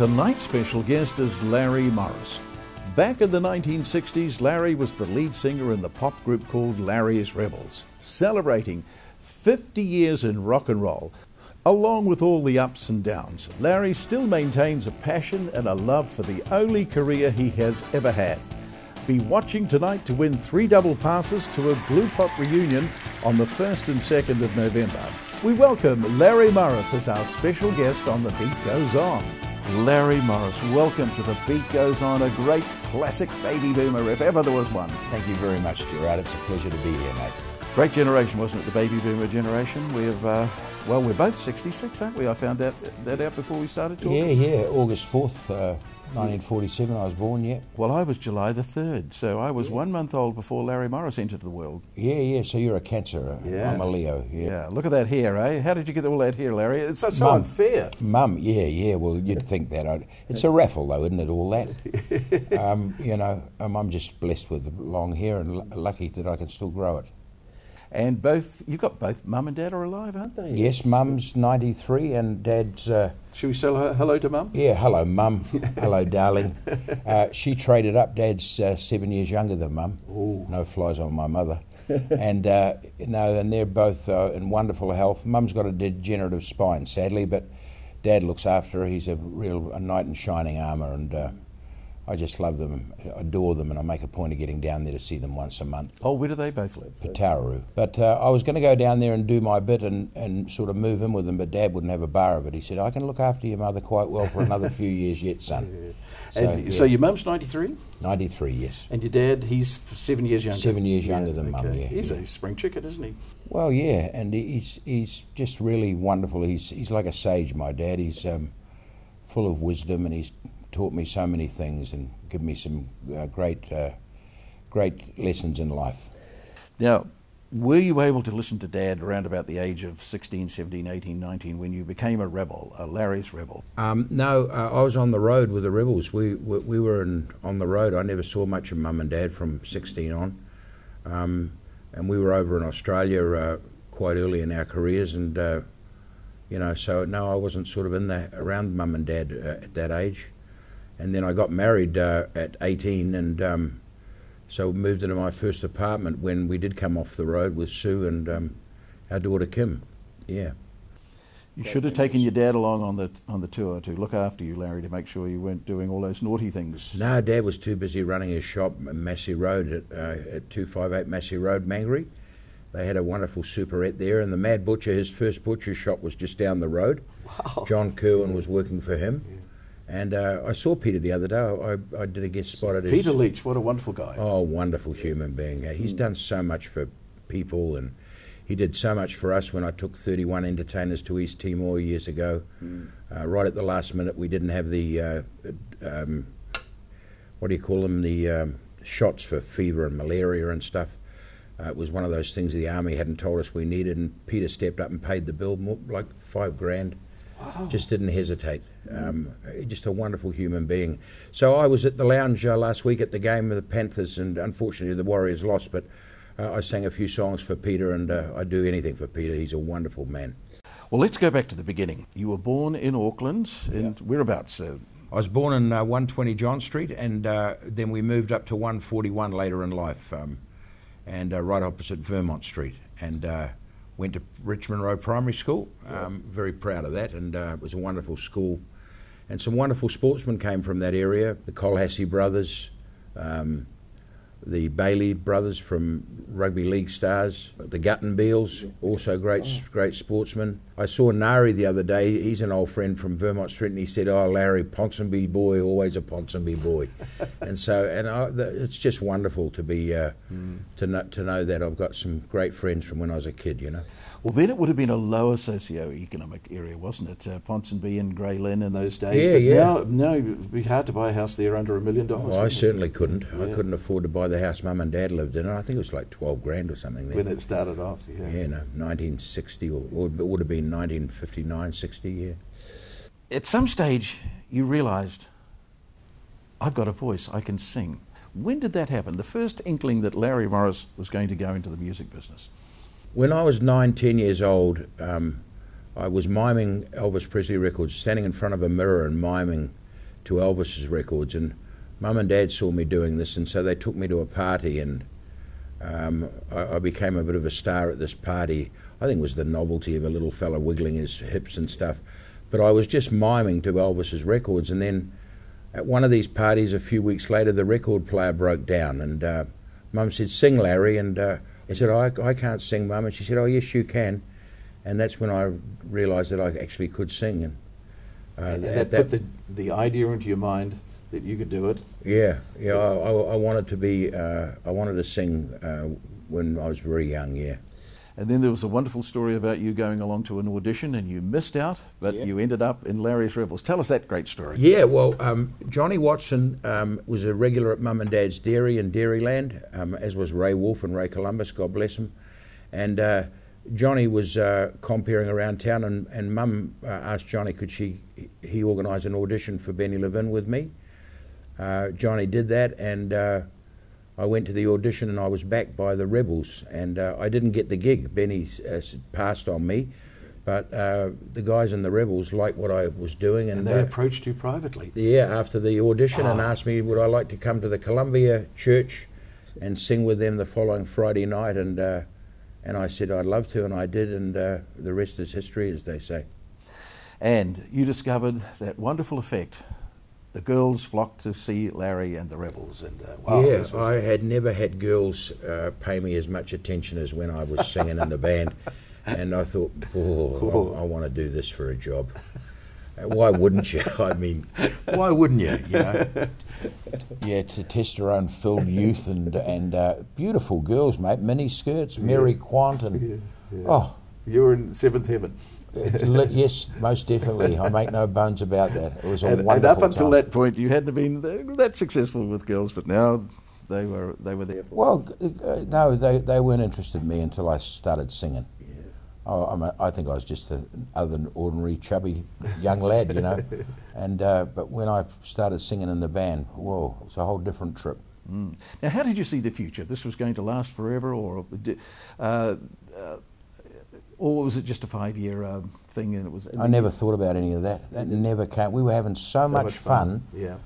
tonight's special guest is Larry Morris. Back in the 1960s, Larry was the lead singer in the pop group called Larry's Rebels, celebrating 50 years in rock and roll. Along with all the ups and downs, Larry still maintains a passion and a love for the only career he has ever had. Be watching tonight to win three double passes to a Glue Pot reunion on the 1st and 2nd of November. We welcome Larry Morris as our special guest on The Beat Goes On. Larry Morris, welcome to The Beat Goes On, a great classic baby boomer if ever there was one. Thank you very much, Gerard. It's a pleasure to be here, mate. Great generation, wasn't it? The baby boomer generation. We have, uh, well, we're both 66, aren't we? I found that, that out before we started talking. Yeah, yeah. August 4th, uh, 1947, I was born, yeah. Well, I was July the 3rd, so I was one month old before Larry Morris entered the world. Yeah, yeah. So you're a Cancer. Yeah. I'm a Leo, yeah. Yeah, look at that hair, eh? How did you get all that hair, Larry? It's so, so Mum. unfair. Mum, yeah, yeah. Well, you'd think that. I'd, it's a raffle, though, isn't it? All that. um, you know, um, I'm just blessed with long hair and l- lucky that I can still grow it. And both, you've got both mum and dad are alive, aren't they? Yes, Mum's 93 and Dad's. Uh, Should we say hello to mum? yeah, hello, Mum. hello, darling. Uh, she traded up. Dad's uh, seven years younger than Mum. No flies on my mother. and uh, no, and they're both uh, in wonderful health. Mum's got a degenerative spine, sadly, but Dad looks after her. He's a real a knight in shining armour, and uh, I just love them, adore them, and I make a point of getting down there to see them once a month. Oh, where do they both live? Pataru. But uh, I was going to go down there and do my bit and, and sort of move in with them, but Dad wouldn't have a bar of it. He said, I can look after your mother quite well for another few years yet, son. So, and, yeah, so your mum's 93? 93, yes. And your dad, he's seven years younger. Seven years younger than Mum, yeah, He's yeah. a spring chicken, isn't he? Well, yeah, and he's, he's just really wonderful. He's, he's like a sage, my dad. He's um, full of wisdom and he's taught me so many things and given me some uh, great, uh, great lessons in life. Now, were you able to listen to Dad around about the age of 16, 17, 18, 19 when you became a rebel, a Larry's rebel? Um, no, uh, I was on the road with the rebels. We we, we were in, on the road. I never saw much of mum and dad from 16 on, um, and we were over in Australia uh, quite early in our careers, and uh, you know, so no, I wasn't sort of in the around mum and dad uh, at that age, and then I got married uh, at 18, and um, so moved into my first apartment when we did come off the road with Sue and um, our daughter Kim. Yeah. You should have taken your dad along on the on the tour to look after you, Larry, to make sure you weren't doing all those naughty things. No, Dad was too busy running his shop, Massey Road, at, uh, at 258 Massey Road, Mangere. They had a wonderful superette there, and the Mad Butcher, his first butcher shop was just down the road. Wow. John Kerwin was working for him. And uh, I saw Peter the other day. I, I did a guest spot at his. Peter Leitch, what a wonderful guy. Oh, wonderful human being. He's done so much for people, and he did so much for us when I took 31 entertainers to East Timor years ago. Uh, right at the last minute, we didn't have the, uh, um, what do you call them, the um, shots for fever and malaria and stuff. Uh, it was one of those things the army hadn't told us we needed, and Peter stepped up and paid the bill, more, like five grand. Just didn't hesitate. Um, just a wonderful human being. So I was at the lounge uh, last week at the game of the Panthers, and unfortunately the Warriors lost. But uh, I sang a few songs for Peter, and uh, I do anything for Peter. He's a wonderful man. Well, let's go back to the beginning. You were born in Auckland, and whereabouts? Uh, I was born in uh, 120 John Street, and uh, then we moved up to 141 later in life, um, and uh, right opposite Vermont Street, and uh, went to Richmond Road Primary School. Um, very proud of that, and uh, it was a wonderful school. And some wonderful sportsmen came from that area. The Colhassie brothers, um, the Bailey brothers from Rugby League Stars, the Gutton Beals, also great great sportsmen. I saw Nari the other day. He's an old friend from Vermont Street, and he said, "Oh, Larry, Ponsonby boy, always a Ponsonby boy." and so, and I, th- it's just wonderful to be uh, to know, to know that I've got some great friends from when I was a kid. You know. well, then it would have been a lower socio-economic area, wasn't it? Uh, Ponsonby and Grey Lynn in those days. Yeah, but yeah. Now, now it'd be hard to buy a house there under a million dollars. Well, I wouldn't it? certainly couldn't. I couldn't afford to buy the house Mum and Dad lived in. I think it was like twelve grand or something. There. when it started off. Yeah. yeah, no, 1960 or, or it would have been 1959, 60. Yeah. At some stage, you realised, I've got a voice. I can sing. When did that happen? The first inkling that Larry Morris was going to go into the music business. When I was nine, ten years old, um, I was miming Elvis Presley records, standing in front of a mirror and miming to Elvis's records, and Mum and Dad saw me doing this, and so they took me to a party, and um, I, I, became a bit of a star at this party. I think it was the novelty of a little fella wiggling his hips and stuff, but I was just miming to Elvis's records, and then at one of these parties a few weeks later, the record player broke down, and uh, Mum said, "Sing, Larry," and uh, I said, I, "I can't sing, Mum," and she said, "Oh, yes, you can," and that's when I realised that I actually could sing, and, uh, and that, that, put the the idea into your mind that you could do it. Yeah, yeah. I, I, I wanted to be. Uh, I wanted to sing uh, when I was very young. Yeah. And then there was a wonderful story about you going along to an audition and you missed out, but yeah. you ended up in Larry's Rebels. Tell us that great story. Yeah, well, um, Johnny Watson um, was a regular at Mum and Dad's Dairy in Dairyland, um, as was Ray Woolf and Ray Columbus, God bless them. And uh, Johnny was uh, comparing around town, and, and Mum uh, asked Johnny could she he organise an audition for Benny Levin with me. Uh, Johnny did that, and uh, I went to the audition and I was backed by the Rebels, and uh, I didn't get the gig. Benny uh, passed on me, but uh, the guys in the Rebels liked what I was doing, and, and they uh, approached you privately. Yeah, after the audition, oh. and ah. asked me would I like to come to the Columbia Church and sing with them the following Friday night, and uh, and I said I'd love to, and I did, and uh, the rest is history, as they say. And you discovered that wonderful effect the girls flocked to see Larry and the Rebels. And uh, wow, yeah, I had never had girls uh, pay me as much attention as when I was singing in the band, and I thought, oh, I, I want to do this for a job. Uh, why wouldn't you? I mean, why wouldn't you? You know, yeah, to testosterone-filled youth and and uh, beautiful girls, mate. Mini skirts, Mary Quant, and yeah, yeah. oh, you were in seventh heaven yes, most definitely. I make no bones about that. It was a and, wonderful And up until time. that point, you hadn't been that successful with girls, but now they were they were there. well, uh, no, they they weren't interested in me until I started singing. Yes. I think I was just an other than ordinary chubby young lad, you know. and uh, but when I started singing in the band, whoa, it's a whole different trip. Mm. Now, how did you see the future? This was going to last forever, or uh, uh or was it just a five-year um, thing? And it was. I never thought about any of that. That never came. We were having so, so much, much, fun. fun. Yeah.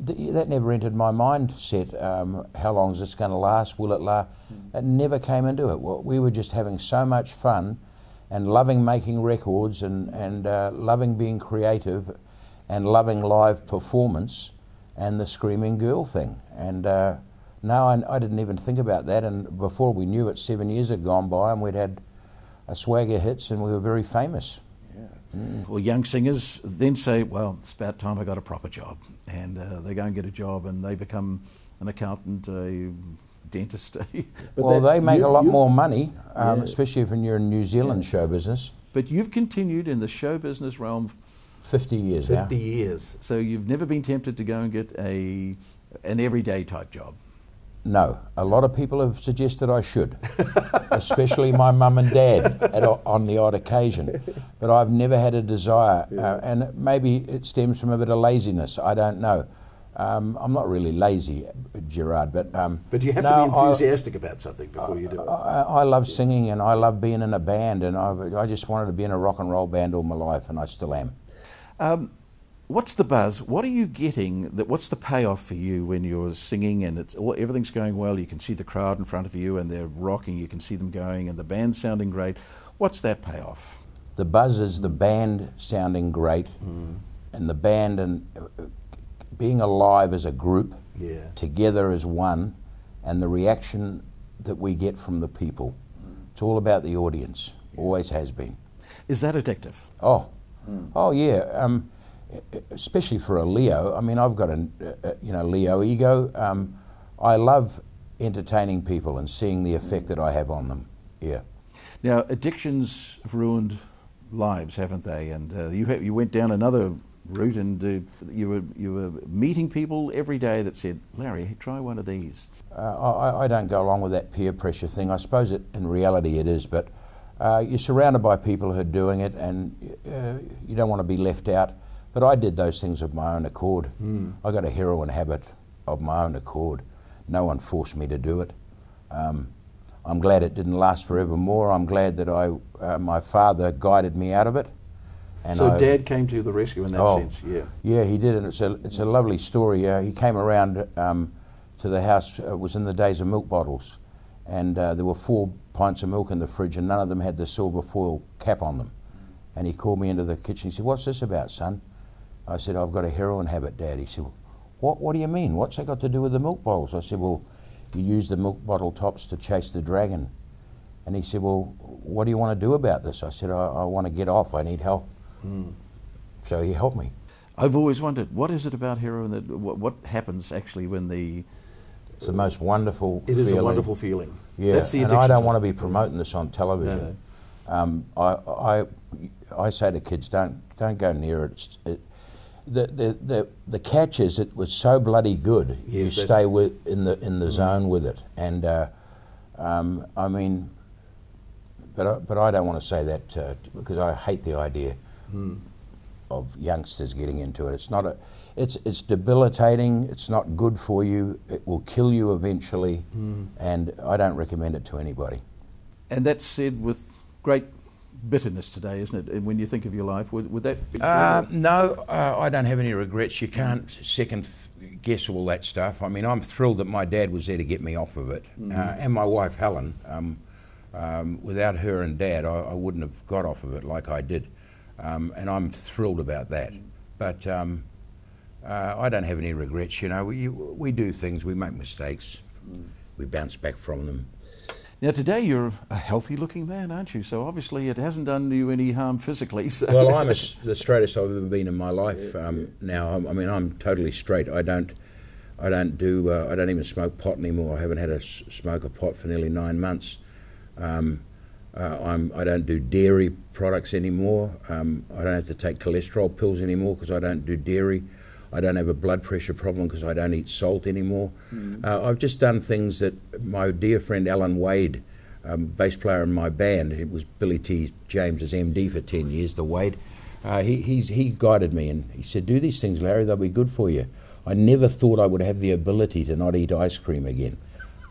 that never entered my mindset. Um, how long is this going to last? Will it last? Mm. It never came into it. Well, we were just having so much fun, and loving making records, and and uh, loving being creative, and loving live performance, and the screaming girl thing. And uh, no, I, I didn't even think about that. And before we knew it, seven years had gone by, and we'd had a swagger hits, and we were very famous. Yeah. Mm. Well, young singers then say, "Well, it's about time I got a proper job," and uh, they go and get a job, and they become an accountant, a dentist. well, they make you, a lot you, more money, um, yeah. especially when you're in New Zealand yeah. show business. But you've continued in the show business realm. 50 years 50 now. years. So you've never been tempted to go and get a an everyday type job. No, a lot of people have suggested I should, especially my mum and dad at, on the odd occasion. But I've never had a desire, yeah. uh, and maybe it stems from a bit of laziness. I don't know. Um, I'm not really lazy, Gerard, but um, but you have no, to be enthusiastic I, about something before I, you do it. I, I, love singing, and I love being in a band, and I, I just wanted to be in a rock and roll band all my life, and I still am. Um, what's the buzz? What are you getting? That what's the payoff for you when you're singing and it's everything's going well? You can see the crowd in front of you and they're rocking. You can see them going and the band sounding great. What's that payoff? The buzz is the band sounding great, mm. and the band and uh, being alive as a group, yeah. together as one, and the reaction that we get from the people. It's all about the audience. Yeah. Always has been. Is that addictive? Oh, mm. oh yeah. Um, especially for a Leo. I mean, I've got a, a you know Leo ego. Um, I love entertaining people and seeing the effect that I have on them. Yeah. Now, addictions have ruined lives, haven't they? And uh, you ha- you went down another route, and uh, you were you were meeting people every day that said, "Larry, try one of these." Uh, I, I, don't go along with that peer pressure thing. I suppose it, in reality it is, but uh, you're surrounded by people who are doing it, and uh, you don't want to be left out. But I did those things of my own accord. Mm. I got a heroin habit of my own accord. No one forced me to do it. Um, I'm glad it didn't last forever more. I'm glad that I, uh, my father guided me out of it. And so I- Dad came to the rescue in that Oh. sense. Yeah. Yeah, he did, and it's a it's a lovely story. Uh, he came around um, to the house. uh, It was in the days of milk bottles, and uh, there were four pints of milk in the fridge, and none of them had the silver foil cap on them. And he called me into the kitchen. He said, "What's this about, son?" I said, "I've got a heroin habit, Dad." He said, "What? What do you mean? What's that got to do with the milk bottles?" I said, "Well, you use the milk bottle tops to chase the dragon." And he said, "Well, what do you want to do about this?" I said, "I, I want to get off. I need help." So he helped me. I've always wondered what is it about heroin that what, what happens actually when the It's the most wonderful. it is a wonderful feeling. Yeah, That's the and I don't want to be promoting this on television. Um, I, I, I say to kids, don't don't go near it. It's, it the, the, the, the catch is it was so bloody good. you Yes, that's- stay with, in the in the zone with it, and uh, um, I mean, but I, but I don't want to say that uh, because I hate the idea of youngsters getting into it. It's not a, it's it's debilitating. It's not good for you. It will kill you eventually, and I don't recommend it to anybody. And that's said with great bitterness today, isn't it? And when you think of your life, would, would that? Uh, no, uh, I don't have any regrets. You can't second guess all that stuff. I mean, I'm thrilled that my dad was there to get me off of it, uh, and my wife Helen. Um, um, without her and dad, I, I wouldn't have got off of it like I did, um, and I'm thrilled about that. But um, uh, I don't have any regrets. You know, we we do things, we make mistakes, we bounce back from them. Now, today you're a healthy looking man, aren't you? So obviously it hasn't done you any harm physically. So. well, I'm as, the straightest I've ever been in my life. Um, now, I'm, I mean, I'm totally straight. I don't, I don't do, uh, I don't even smoke pot anymore. I haven't had a s- smoke a pot for nearly nine months. Um, uh, I'm, I don't do dairy products anymore. Um, I don't have to take cholesterol pills anymore because I don't do dairy. I don't have a blood pressure problem because I don't eat salt anymore. Uh, I've just done things that my dear friend Alan Wade, um, bass player in my band, it was Billy T. James's MD for 10 years, the Wade, uh, he, he's, he guided me and he said, Do these things, Larry, they'll be good for you. I never thought I would have the ability to not eat ice cream again.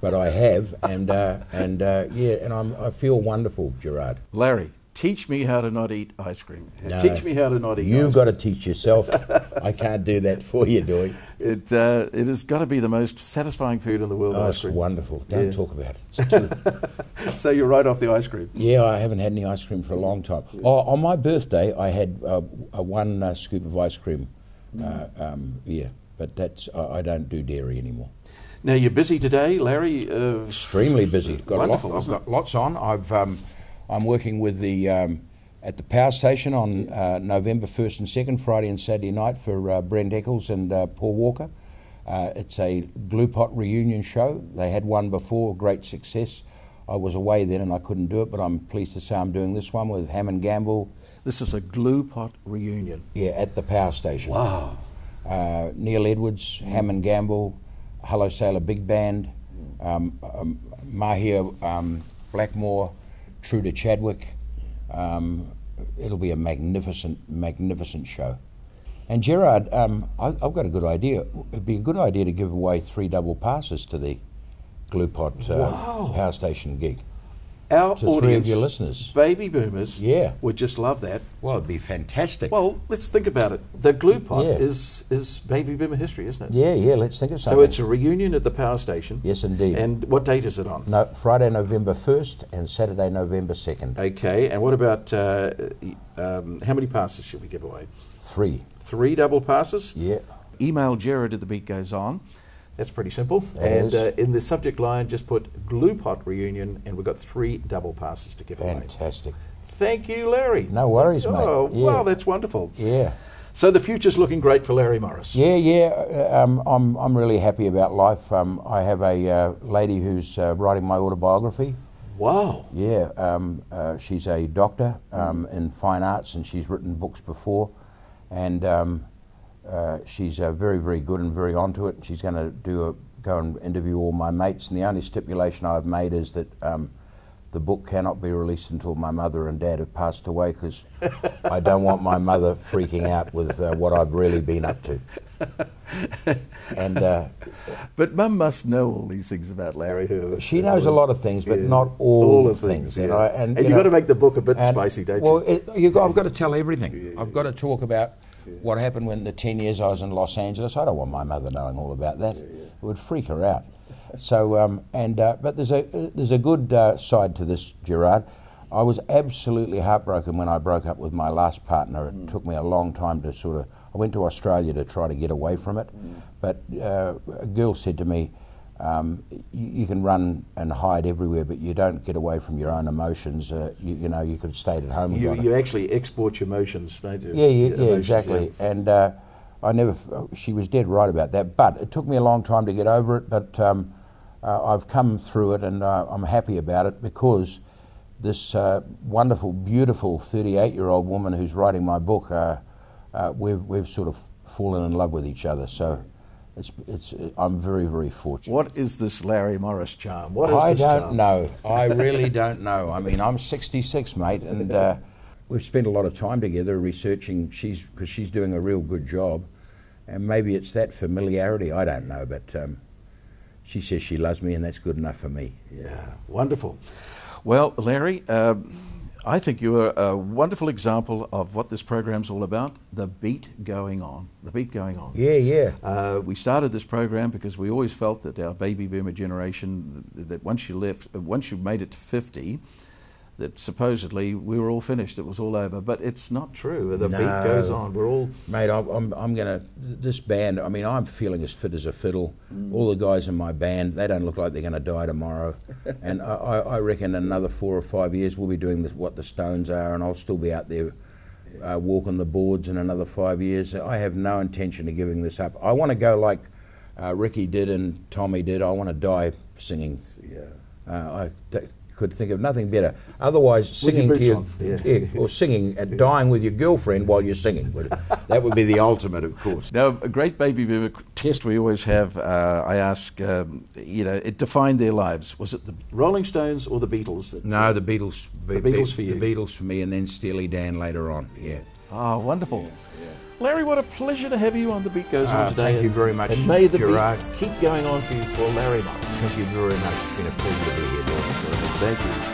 But I have, and uh, and uh, yeah, and I'm, I feel wonderful, Gerard. Larry, teach me how to not eat ice cream. No. Teach me how to not eat You've got to teach yourself. I can't do that for you, do? It, uh, it has got to be the most satisfying food in the world, Oh, ice it's wonderful. Don't Yeah. talk about it. It's too, So you're right off the ice cream. yeah, I haven't had any ice cream for a long time. Oh, on my birthday, I had uh, a one uh, scoop of ice cream. Uh, um, yeah, but that's I, I don't do dairy anymore. Now you're busy today, Larry. Uh, Extremely busy. Got Wonderful, a lot, I've got lots on. I've um, I'm working with the um, at the power station on uh, November first and second, Friday and Saturday night for uh, Brent Eccles and uh, Paul Walker. Uh, it's a glue pot reunion show. They had one before, great success. I was away then and I couldn't do it, but I'm pleased to say I'm doing this one with Hammond Gamble. this is a glue pot reunion. Yeah, at the power station. Wow. uh, Neil Edwards, Hammond Gamble, Hello Sailor Big Band, um, um, Mahia um, Blackmore, Truda Chadwick. Um, it'll be a magnificent, magnificent show. And Gerard, um, I, I've got a good idea. It'd be a good idea to give away three double passes to the Glue Pot uh, Wow. Power Station gig Our to three of audience, your listeners. baby boomers, Yeah. would just love that. Well, it'd be fantastic. Well, let's think about it. The glue pot Yeah. is is baby boomer history, isn't it? yeah, yeah. Let's think of something. So it's a reunion at the power station. yes, indeed. And what date is it on? No, Friday, November 1st and Saturday, November 2nd. Okay, and what about uh, um, how many passes should we give away? Three. Three double passes. Yeah. Email Gerard at the beat goes on. That's pretty simple. And uh, in the subject line, just put glue pot reunion, and we've got three double passes to give away. Fantastic. Thank you, Larry. No worries, mate. Oh, Yeah. wow, that's wonderful. Yeah. So the future's looking great for Larry Morris. Yeah, yeah. uh, Um, I'm, I'm really happy about life. Um, I have a uh, lady who's uh, writing my autobiography. Wow. Yeah, um, uh, she's a doctor um, in fine arts and she's written books before. And um, uh, she's uh, very, very good and very onto it. She's going to do a, go and interview all my mates. And the only stipulation I've made is that um, the book cannot be released until my mother and dad have passed away because I don't want my mother freaking out with uh, what I've really been up to. and uh, But Mum must know all these things about Larry. Who she knows a lot of things, but Yeah. not all, All the of things. things, you yeah. know, And you you've know, got to make the book a bit spicy, don't well, you? You got, I've got to tell everything. I've got to talk about what happened when the 10 years I was in Los Angeles. I don't want my mother knowing all about that. It would freak her out. So, um, and uh, but there's a there's a good uh, side to this, Gerard. I was absolutely heartbroken when I broke up with my last partner. It took me a long time to sort of. I went to Australia to try to get away from it, but uh, a girl said to me, um, you, "You can run and hide everywhere, but you don't get away from your own emotions. Uh, you, you know, you could have stayed at home." and You, it." you actually export your emotions, don't you? Yeah, yeah, yeah, emotions, exactly. yeah. And uh, I never. She was dead right about that. But it took me a long time to get over it. But um, uh, I've come through it, and uh, I'm happy about it because this uh, wonderful, beautiful 38-year-old woman who's writing my book, uh, uh, we've we've sort of fallen in love with each other. So. It's, it's, I'm very, very fortunate. What is this Larry Morris charm? What is I don't charm? know. I really don't know. I mean, I'm 66, mate, and uh, we've spent a lot of time together researching. She's because she's doing a real good job, and maybe it's that familiarity. I don't know, but um, she says she loves me, and that's good enough for me. Yeah, wonderful. Well, Larry, um I think you are a wonderful example of what this program's all about the beat going on. The beat going on. Yeah, yeah. Uh, we started this program because we always felt that our baby boomer generation, that once you left, once you made it to 50, that supposedly we were all finished, it was all over. But it's not true. The beat goes on. We're all. Mate, I'm, I'm, I'm going to. This band, I mean, I'm feeling as fit as a fiddle. All the guys in my band, they don't look like they're going to die tomorrow. and I, I reckon another four or five years, we'll be doing this, what the Stones are, and I'll still be out there uh, walking the boards in another five years. I have no intention of giving this up. I want to go like uh, Ricky did and Tommy did. I want to die singing. Yeah. Uh, I could think of nothing better. Otherwise, With your singing to boots your, yeah. yeah, or singing, uh, dying with your girlfriend while you're singing. that would be the ultimate, of course. Now, a great baby boomer test we always have. Uh, I ask, um, you know, it defined their lives. Was it the Rolling Stones or the Beatles? That, No, the Beatles. The Beatles for you. The Beatles for me, and then Steely Dan later on. Yeah. Ah, wonderful. Larry, what a pleasure to have you on The Beat Goes Ah, On today. thank you very much, And may the Gerard. beat keep going on for you for Larry Morris. Thank you very much. It's been a pleasure to be here, Dawn. Thank you.